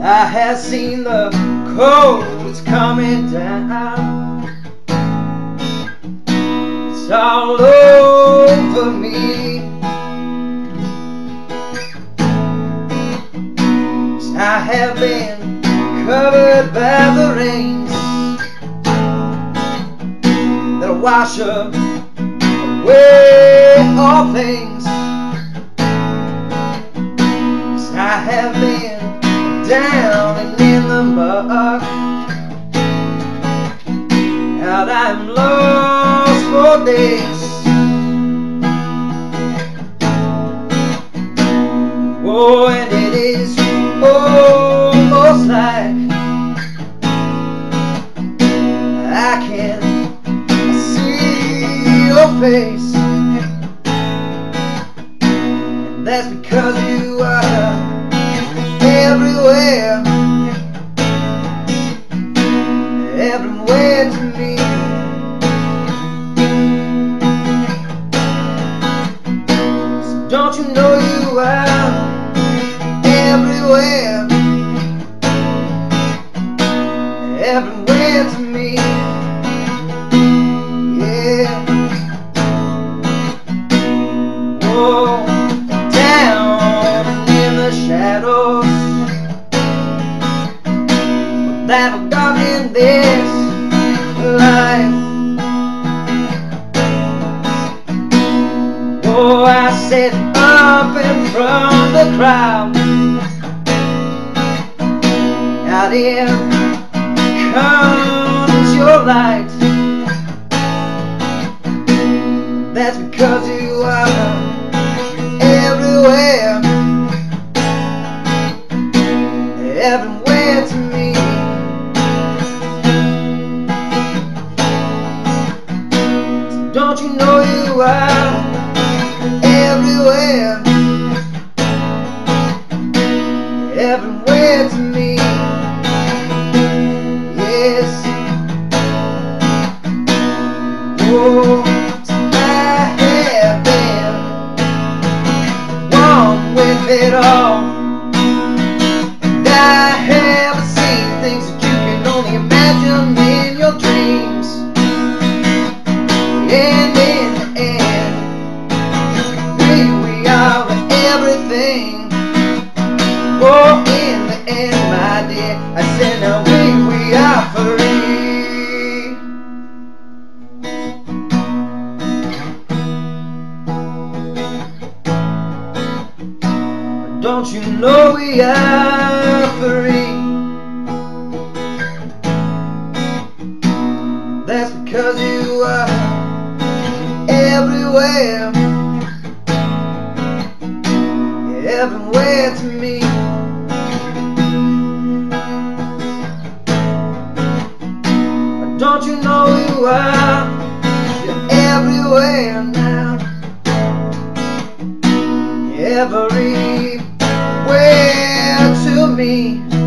I have seen the cold coming down. It's all over me. I have been covered by the rains that'll wash away all things. I have been down and in the mud. Out I'm lost for days. Oh, and it is almost like I can see your face. Everywhere, everywhere to me. Yeah. Oh, down in the shadows this life. Oh, I sit up front of the crowd. In comes your light. That's because you are everywhere, everywhere to me. Don't you know you are everywhere, I have been one with it all. I have seen things that you can only imagine in your dreams. And in the end, we, are everything. Oh, in the end, my dear, I said, Don't you know we are free? That's because you are everywhere, everywhere to me. Don't you know you are? You're everywhere now to me.